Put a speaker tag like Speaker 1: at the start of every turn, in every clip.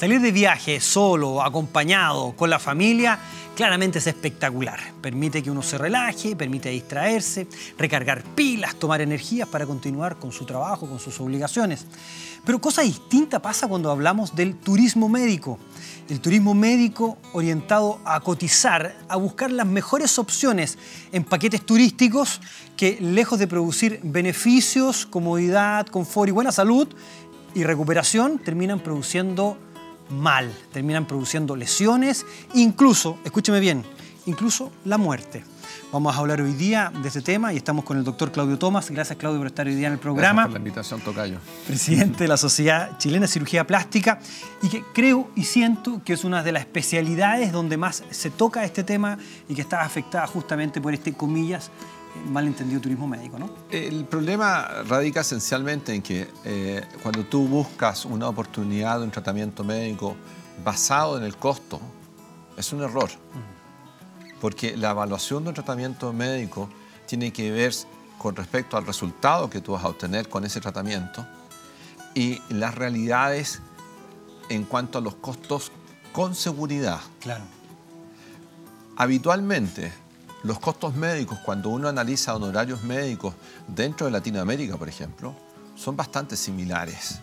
Speaker 1: Salir de viaje solo, acompañado, con la familia, claramente es espectacular. Permite que uno se relaje, permite distraerse, recargar pilas, tomar energías para continuar con su trabajo, con sus obligaciones. Pero cosa distinta pasa cuando hablamos del turismo médico. El turismo médico orientado a cotizar, a buscar las mejores opciones en paquetes turísticos que lejos de producir beneficios, comodidad, confort y buena salud y recuperación, terminan produciendo mal, terminan produciendo lesiones, incluso, escúcheme bien, incluso la muerte. Vamos a hablar hoy día de este tema y estamos con el doctor Claudio Tomás. Gracias, Claudio, por estar hoy día en el programa.
Speaker 2: Gracias por la invitación, Tocayo.
Speaker 1: Presidente de la Sociedad Chilena de Cirugía Plástica y que creo y siento que es una de las especialidades donde más se toca este tema y que está afectada justamente por este, comillas, malentendido turismo médico, ¿no?
Speaker 2: El problema radica esencialmente en que eh, cuando tú buscas una oportunidad de un tratamiento médico basado en el costo, es un error porque la evaluación de un tratamiento médico tiene que ver con respecto al resultado que tú vas a obtener con ese tratamiento y las realidades en cuanto a los costos con seguridad.
Speaker 1: Claro.
Speaker 2: Habitualmente, los costos médicos, cuando uno analiza honorarios médicos dentro de Latinoamérica, por ejemplo, son bastante similares.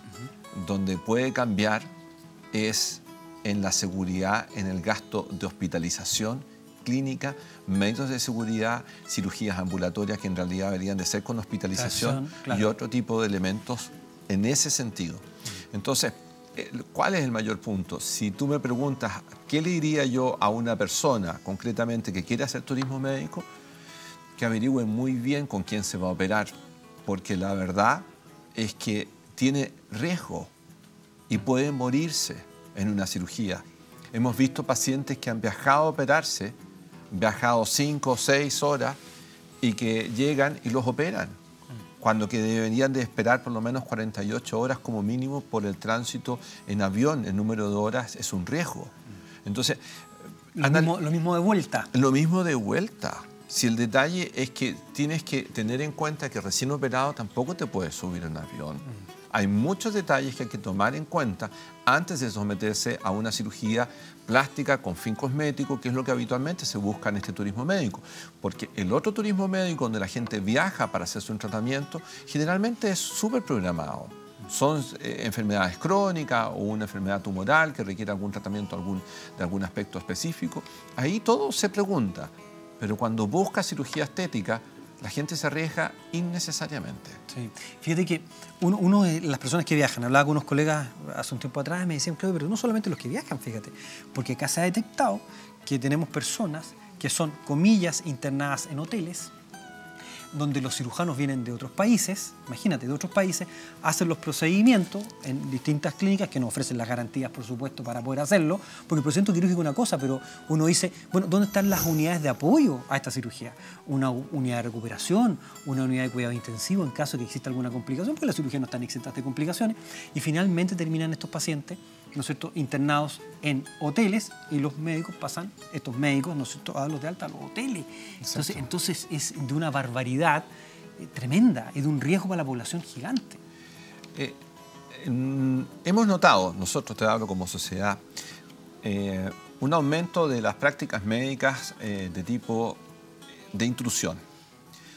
Speaker 2: Donde puede cambiar es en la seguridad, en el gasto de hospitalización clínica, métodos de seguridad, cirugías ambulatorias que en realidad deberían de ser con hospitalización y otro tipo de elementos en ese sentido. Entonces, ¿cuál es el mayor punto? Si tú me preguntas, ¿qué le diría yo a una persona concretamente que quiere hacer turismo médico? Que averigüe muy bien con quién se va a operar, porque la verdad es que tiene riesgo y puede morirse en una cirugía. Hemos visto pacientes que han viajado a operarse viajado 5 o 6 horas y que llegan y los operan, cuando que deberían de esperar por lo menos 48 horas como mínimo por el tránsito en avión, el número de horas es un riesgo. Entonces,
Speaker 1: lo, mismo, lo mismo de vuelta.
Speaker 2: Lo mismo de vuelta. Si el detalle es que tienes que tener en cuenta que recién operado tampoco te puedes subir en avión hay muchos detalles que hay que tomar en cuenta antes de someterse a una cirugía plástica con fin cosmético, que es lo que habitualmente se busca en este turismo médico. Porque el otro turismo médico donde la gente viaja para hacerse un tratamiento, generalmente es súper programado. Son eh, enfermedades crónicas o una enfermedad tumoral que requiere algún tratamiento algún, de algún aspecto específico. Ahí todo se pregunta. Pero cuando busca cirugía estética, la gente se arriesga innecesariamente.
Speaker 1: Sí. Fíjate que uno, de las personas que viajan, hablaba con unos colegas hace un tiempo atrás, me decían, Claudio, pero no solamente los que viajan, fíjate, porque acá se ha detectado que tenemos personas que son, comillas, internadas en hoteles, donde los cirujanos vienen de otros países, imagínate, de otros países, hacen los procedimientos en distintas clínicas que nos ofrecen las garantías, por supuesto, para poder hacerlo, porque el procedimiento quirúrgico es una cosa, pero uno dice, bueno, ¿dónde están las unidades de apoyo a esta cirugía? Una unidad de recuperación, una unidad de cuidado intensivo en caso de que exista alguna complicación, porque las cirugías no están exentas de complicaciones, y finalmente terminan estos pacientes ¿no es cierto?, internados en hoteles y los médicos pasan, estos médicos, ¿no es cierto?, a darlos de alta a los hoteles. Entonces, entonces es de una barbaridad eh, tremenda y de un riesgo para la población gigante.
Speaker 2: Eh, hemos notado, nosotros te hablo como sociedad, eh, un aumento de las prácticas médicas de tipo de intrusión.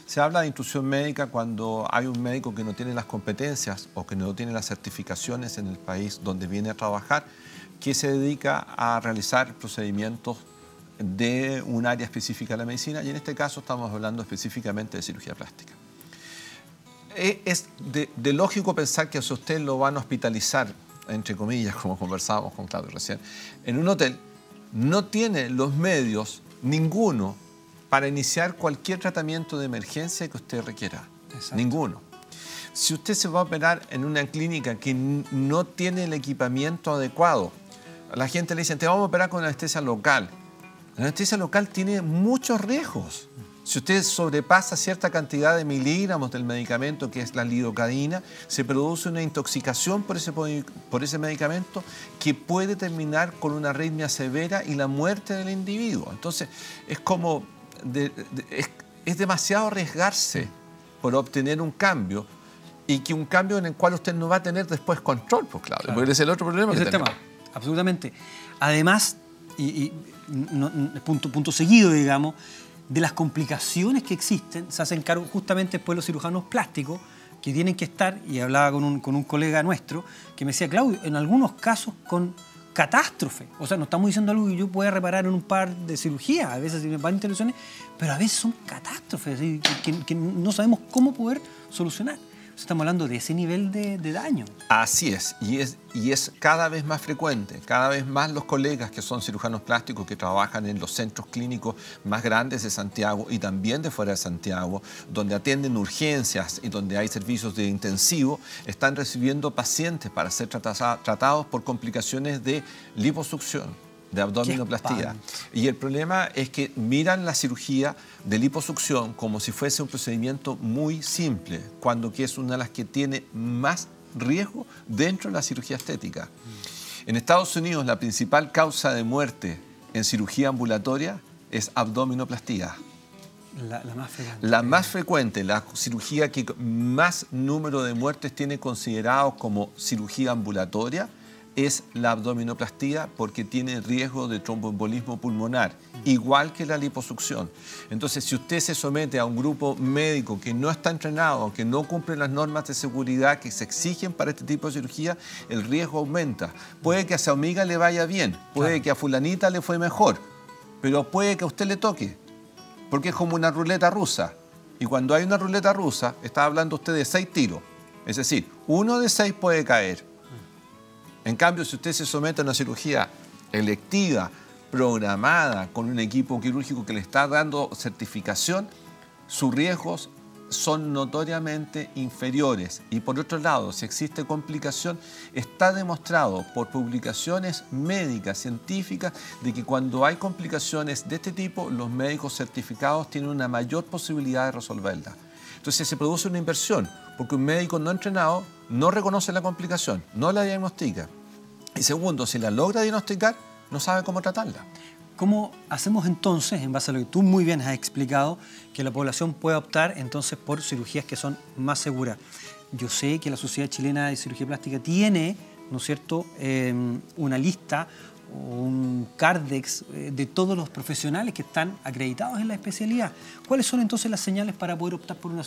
Speaker 2: Se habla de intrusión médica cuando hay un médico que no tiene las competencias o que no tiene las certificaciones en el país donde viene a trabajar, que se dedica a realizar procedimientos de un área específica de la medicina y en este caso estamos hablando específicamente de cirugía plástica. E, es de, lógico pensar que si usted lo van a hospitalizar, entre comillas, como conversábamos con Claudio recién, en un hotel, no tiene los medios, ninguno, para iniciar cualquier tratamiento de emergencia que usted requiera. Ninguno. Si usted se va a operar en una clínica que no tiene el equipamiento adecuado, la gente le dice, te vamos a operar con anestesia local. La anestesia local tiene muchos riesgos. Si usted sobrepasa cierta cantidad de miligramos del medicamento, que es la lidocaína, se produce una intoxicación por ese, por ese medicamento que puede terminar con una arritmia severa y la muerte del individuo. Entonces, es como es, demasiado arriesgarse por obtener un cambio y que un cambio en el cual usted no va a tener después control, pues claro, porque es el otro problema que
Speaker 1: tema. absolutamente. Además, y, punto, punto seguido, digamos, de las complicaciones que existen, se hacen cargo justamente después los cirujanos plásticos, que tienen que estar, y hablaba con un, con un colega nuestro, que me decía, Claudio, en algunos casos con catástrofe. O sea, no estamos diciendo algo que yo pueda reparar en un par de cirugías, a veces en de intervenciones, pero a veces son catástrofes que no sabemos cómo poder solucionar. Estamos hablando de ese nivel de, daño.
Speaker 2: Así es y, es, y es cada vez más frecuente. Cada vez más los colegas que son cirujanos plásticos que trabajan en los centros clínicos más grandes de Santiago y también de fuera de Santiago, donde atienden urgencias y donde hay servicios de intensivo, están recibiendo pacientes para ser tratados por complicaciones de liposucción de abdominoplastía. Y el problema es que miran la cirugía de liposucción como si fuese un procedimiento muy simple, cuando que es una de las que tiene más riesgo dentro de la cirugía estética. En Estados Unidos la principal causa de muerte en cirugía ambulatoria es abdominoplastía.
Speaker 1: La, más frecuente.
Speaker 2: La más frecuente, la cirugía que más número de muertes tiene considerado como cirugía ambulatoria es la abdominoplastía porque tiene riesgo de tromboembolismo pulmonar, igual que la liposucción. Entonces, si usted se somete a un grupo médico que no está entrenado, que no cumple las normas de seguridad que se exigen para este tipo de cirugía, el riesgo aumenta. Puede que a su amiga le vaya bien, puede que a fulanita le fue mejor, pero puede que a usted le toque, porque es como una ruleta rusa. Y cuando hay una ruleta rusa, está hablando usted de seis tiros. Es decir, uno de seis puede caer en cambio, si usted se somete a una cirugía electiva, programada, con un equipo quirúrgico que le está dando certificación, sus riesgos son notoriamente inferiores. Y por otro lado, si existe complicación, está demostrado por publicaciones médicas, científicas, de que cuando hay complicaciones de este tipo, los médicos certificados tienen una mayor posibilidad de resolverla. Entonces se produce una inversión, porque un médico no entrenado no reconoce la complicación, no la diagnostica. Y segundo, si la logra diagnosticar, no sabe cómo tratarla.
Speaker 1: ¿Cómo hacemos entonces, en base a lo que tú muy bien has explicado, que la población pueda optar entonces por cirugías que son más seguras? Yo sé que la Sociedad Chilena de Cirugía Plástica tiene, ¿no es cierto?, eh, una lista un CARDEX eh, de todos los profesionales que están acreditados en la especialidad. ¿Cuáles son entonces las señales para poder optar por una,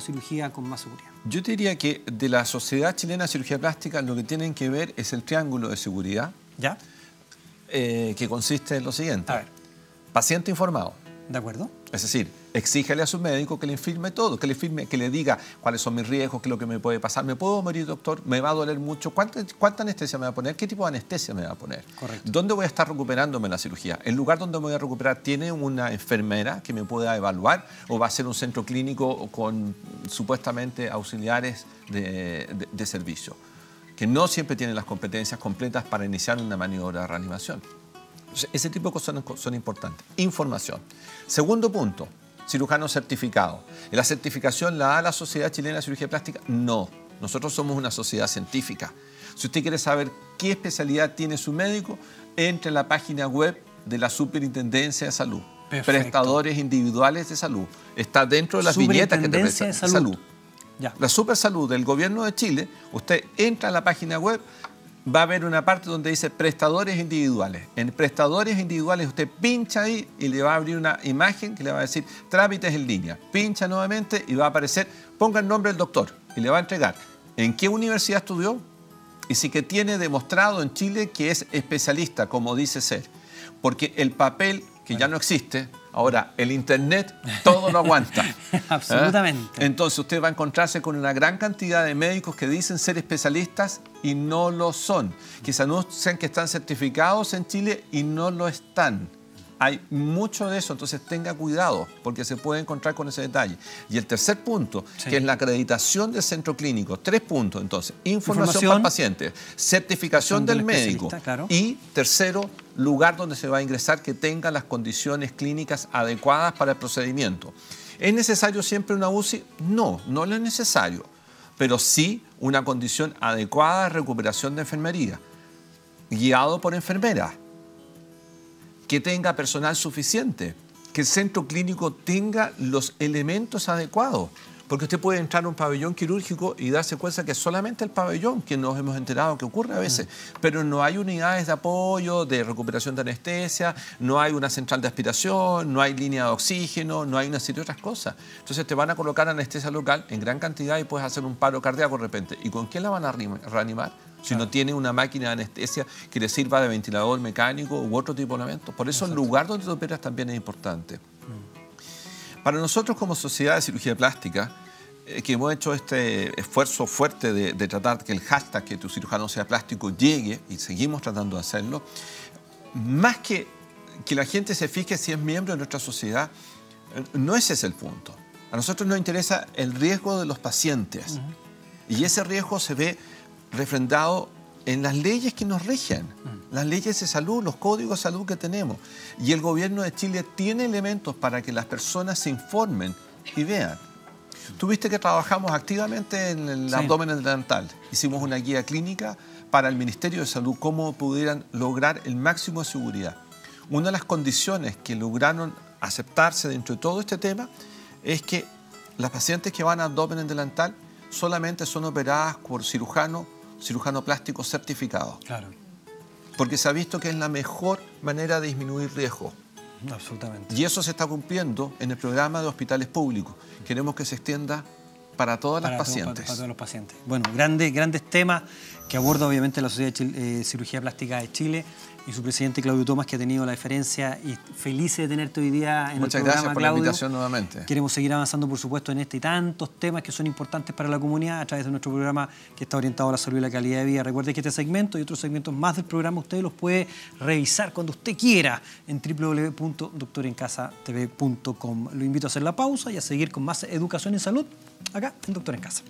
Speaker 1: cirugía con más seguridad?
Speaker 2: Yo te diría que de la Sociedad Chilena de Cirugía Plástica lo que tienen que ver es el triángulo de seguridad.
Speaker 1: ¿Ya?
Speaker 2: Eh, que consiste en lo siguiente. Paciente informado.
Speaker 1: ¿De acuerdo?
Speaker 2: Es decir, exígele a su médico que le firme todo, que le firme, que le diga cuáles son mis riesgos, qué es lo que me puede pasar. ¿Me puedo morir, doctor? ¿Me va a doler mucho? ¿Cuánta, anestesia me va a poner? ¿Qué tipo de anestesia me va a poner?
Speaker 1: Correcto.
Speaker 2: ¿Dónde voy a estar recuperándome la cirugía? ¿El lugar donde me voy a recuperar tiene una enfermera que me pueda evaluar o va a ser un centro clínico con supuestamente auxiliares de, servicio? Que no siempre tienen las competencias completas para iniciar una maniobra de reanimación. Ese tipo de cosas son importantes. Información. Segundo punto, cirujano certificado. ¿La certificación la da la Sociedad Chilena de Cirugía Plástica? No. Nosotros somos una sociedad científica. Si usted quiere saber qué especialidad tiene su médico, entre en la página web de la Superintendencia de Salud. Prestadores individuales de salud. Está dentro de las viñetas que te prestan. De salud. salud. Ya. La Super Salud del Gobierno de Chile, usted entra en la página web, va a haber una parte donde dice prestadores individuales. En prestadores individuales usted pincha ahí y le va a abrir una imagen que le va a decir trámites en línea. Pincha nuevamente y va a aparecer, ponga el nombre del doctor y le va a entregar en qué universidad estudió y si que tiene demostrado en Chile que es especialista, como dice ser. Porque el papel que ya no existe, Ahora, el Internet todo lo aguanta.
Speaker 1: Absolutamente.
Speaker 2: ¿Eh? Entonces usted va a encontrarse con una gran cantidad de médicos que dicen ser especialistas y no lo son. Quizás no sean que están certificados en Chile y no lo están. Hay mucho de eso, entonces tenga cuidado porque se puede encontrar con ese detalle. Y el tercer punto, que es la acreditación del centro clínico. Tres puntos, entonces. Información, para el paciente, certificación del, médico y tercero, lugar donde se va a ingresar que tenga las condiciones clínicas adecuadas para el procedimiento. ¿Es necesario siempre una UCI? No, no lo es necesario, pero sí una condición adecuada de recuperación de enfermería, guiado por enfermeras que tenga personal suficiente, que el centro clínico tenga los elementos adecuados. Porque usted puede entrar a un pabellón quirúrgico y darse cuenta que es solamente el pabellón que nos hemos enterado que ocurre a veces, mm. pero no hay unidades de apoyo, de recuperación de anestesia, no hay una central de aspiración, no hay línea de oxígeno, no hay una serie de otras cosas. Entonces te van a colocar anestesia local en gran cantidad y puedes hacer un paro cardíaco de repente. ¿Y con quién la van a reanimar? Si no tiene una máquina de anestesia que le sirva de ventilador mecánico u otro tipo de elemento. Por eso el lugar donde te operas también es importante. Mm. Para nosotros como Sociedad de Cirugía Plástica, eh, que hemos hecho este esfuerzo fuerte de, de, tratar que el hashtag que tu cirujano sea plástico llegue y seguimos tratando de hacerlo, más que que la gente se fije si es miembro de nuestra sociedad, eh, no ese es el punto. A nosotros nos interesa el riesgo de los pacientes. Y ese riesgo se ve refrendado en las leyes que nos rigen, mm. las leyes de salud, los códigos de salud que tenemos. Y el gobierno de Chile tiene elementos para que las personas se informen y vean. Tuviste que trabajamos activamente en el abdomen dental. Hicimos una guía clínica para el Ministerio de Salud, cómo pudieran lograr el máximo de seguridad. Una de las condiciones que lograron aceptarse dentro de todo este tema es que las pacientes que van a abdomen dental solamente son operadas por cirujano cirujano plástico certificado.
Speaker 1: Claro.
Speaker 2: Porque se ha visto que es la mejor manera de disminuir riesgo.
Speaker 1: Absolutamente.
Speaker 2: Y eso se está cumpliendo en el programa de hospitales públicos. Queremos que se extienda para todas las pacientes.
Speaker 1: para, todos los pacientes. Bueno, grandes, grandes temas que aborda obviamente la Sociedad de eh, Cirugía Plástica de Chile y su presidente Claudio Tomás, que ha tenido la diferencia y feliz de tenerte hoy día en
Speaker 2: Muchas
Speaker 1: el programa,
Speaker 2: gracias por la invitación nuevamente.
Speaker 1: Queremos seguir avanzando, por supuesto, en este y tantos temas que son importantes para la comunidad a través de nuestro programa que está orientado a la salud y la calidad de vida. Recuerde que este segmento y otros segmentos más del programa usted los puede revisar cuando usted quiera en www.doctorencasatv.com. Lo invito a hacer la pausa y a seguir con más educación en salud acá en Doctor en Casa.